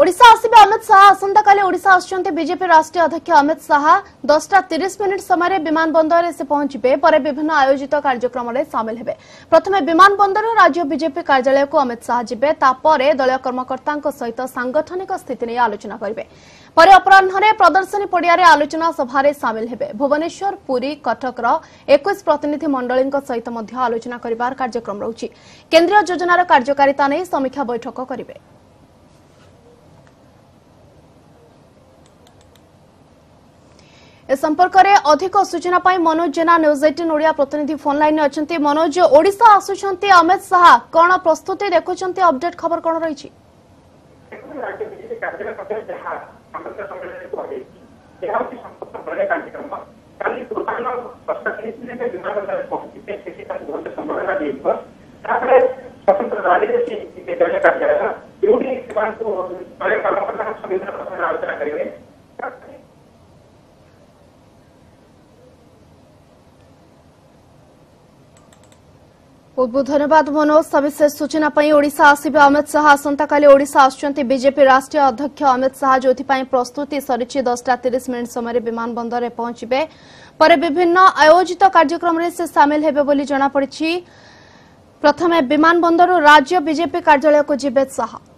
ওড়িশা আসবে অমিত শাহ আসন্তকালে ওড়িশা আসছেন বিজেপি রাষ্ট্রীয় অধ্যক্ষ অমিত শাহ দশটা তিরিশ মিনিট সময় বিমানবন্দরে সে পৌঁছবে পরে বিভিন্ন আয়োজিত কার্যক্রমে সামিল হবে প্রথমে বিমানবন্দর রাজ্য বিজেপি কার্যালয়ক অমিত শাহ যাবে তাপরে দলীয় কর্মকর্তা সহ সাংগঠনিক স্থিতি নিয়ে আলোচনা করবে পরে অপরাহ্নে প্রদর্শনী পড়িয়ার আলোচনা সভার সামিল হবে ভুবনেশ্বর পুরী কটকর একুশ প্রতিনিধি মন্ডলী সহ আলোচনা করবার কার্যক্রম রয়েছে কেন্দ্রীয় যোজনার কার্যকারিতা নিয়ে সমীক্ষা বৈঠক করবে এ সম্পর্কে অধিক সূচনা পাই মনোজ জেনা নিউজ এইটিন ওড়িয়া প্রতিনিধি ফোন লাইনে অনেক মনোজ ওড়িশা আসুচার অমিত শাহা কোণ প্রস্তুতি দেখুছেন অপডেট খবর কোণ রয়েছে କାଲି ପୂର୍ବାହ୍ନ ଦଶଟା ତିରିଶ ମିନିଟ୍ରେ ବିମାନବନ୍ଦରରେ ପହଞ୍ଚିବେ ସେଠି ତାଙ୍କୁ ଭଲ ସମ୍ଭାବନା ଦେଇଥିବ ତାପରେ ସ୍ୱତନ୍ତ୍ର ରାଲିରେ ସେ ଯିବେ ଦଳୀୟ କାର୍ଯ୍ୟାଳୟ ଯେଉଁଠି ସେମାନଙ୍କୁ ଦଳୀୟ କର୍ମକର୍ତ୍ତାଙ୍କ ସହ ବିଭିନ୍ନ ପ୍ରକାର ଆଲୋଚନା କରିବେ ବହୁତ ବହୁତ ଧନ୍ୟବାଦ ମନୋଜ ସବିଶେଷ ସୂଚନା ପାଇଁ ଓଡ଼ିଶା ଆସିବେ ଅମିତ ଶାହା ଆସନ୍ତାକାଲି ଓଡ଼ିଶା ଆସୁଛନ୍ତି ବିଜେପି ରାଷ୍ଟ୍ରୀୟ ଅଧ୍ୟକ୍ଷ ଅମିତ ଶାହା ଯେଉଁଥିପାଇଁ ପ୍ରସ୍ତୁତି ସରିଛି ଦଶଟା ତିରିଶ ମିନିଟ୍ ସମୟରେ ବିମାନ ବନ୍ଦରରେ ପହଞ୍ଚିବେ ପରେ ବିଭିନ୍ନ ଆୟୋଜିତ କାର୍ଯ୍ୟକ୍ରମରେ ସେ ସାମିଲ ହେବେ ବୋଲି ଜଣାପଡ଼ିଛି ପ୍ରଥମେ ବିମାନ ବନ୍ଦରରୁ ରାଜ୍ୟ ବିଜେପି କାର୍ଯ୍ୟାଳୟକୁ ଯିବେ ଶାହା